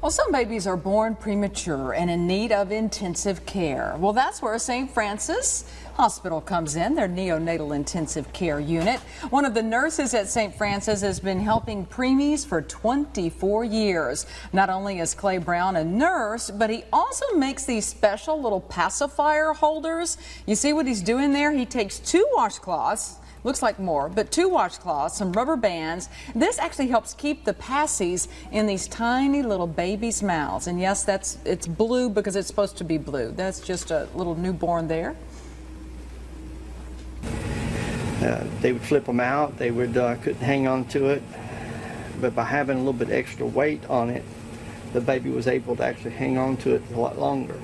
Well, some babies are born premature and in need of intensive care. Well, that's where St. Francis Hospital comes in, their neonatal intensive care unit. One of the nurses at St. Francis has been helping preemies for 24 years. Not only is Clay Brown a nurse, but he also makes these special little pacifier holders. You see what he's doing there? He takes two washcloths looks like more, but two washcloths, some rubber bands. This actually helps keep the passies in these tiny little babies' mouths. And yes, that's it's blue because it's supposed to be blue. That's just a little newborn there. Uh, they would flip them out. They would uh, couldn't hang on to it, but by having a little bit extra weight on it, the baby was able to actually hang on to it a lot longer.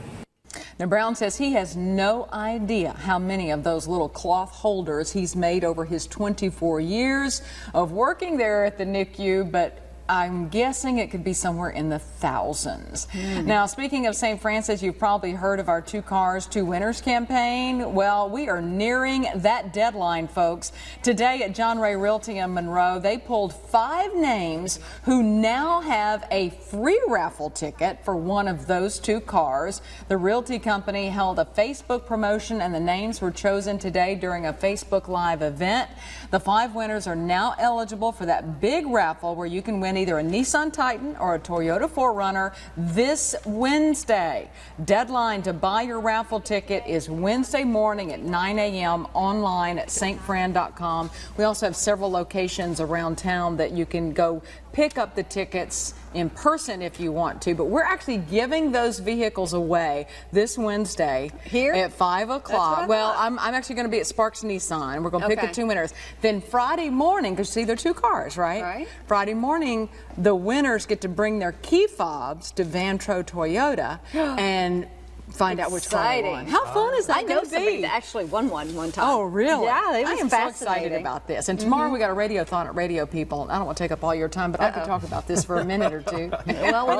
Now, Brown says he has no idea how many of those little cloth holders he's made over his 24 years of working there at the NICU, but I'm guessing it could be somewhere in the thousands. Mm. Now, speaking of St. Francis, you've probably heard of our Two Cars, Two Winners campaign. Well, we are nearing that deadline, folks. Today at John Ray Realty in Monroe, they pulled five names who now have a free raffle ticket for one of those two cars. The Realty Company held a Facebook promotion, and the names were chosen today during a Facebook Live event. The five winners are now eligible for that big raffle where you can win either a Nissan Titan or a Toyota 4Runner this Wednesday. Deadline to buy your raffle ticket is Wednesday morning at 9 a.m. online at stfran.com. We also have several locations around town that you can go pick up the tickets in person if you want to, but we're actually giving those vehicles away this Wednesday here at 5 o'clock. Well, I'm, I'm, actually going to be at Sparks Nissan. We're going to pick the two winners. Then Friday morning, because see, they're two cars, right? Right. Friday morning, the winners get to bring their key fobs to Vantro Toyota and find out which car they won. How fun is that I know somebody that actually won one one time. Oh, really? Yeah, they was I am so excited about this. And tomorrow mm -hmm. we got a radiothon at Radio People. I don't want to take up all your time, but uh -oh. I could talk about this for a minute or two. well, we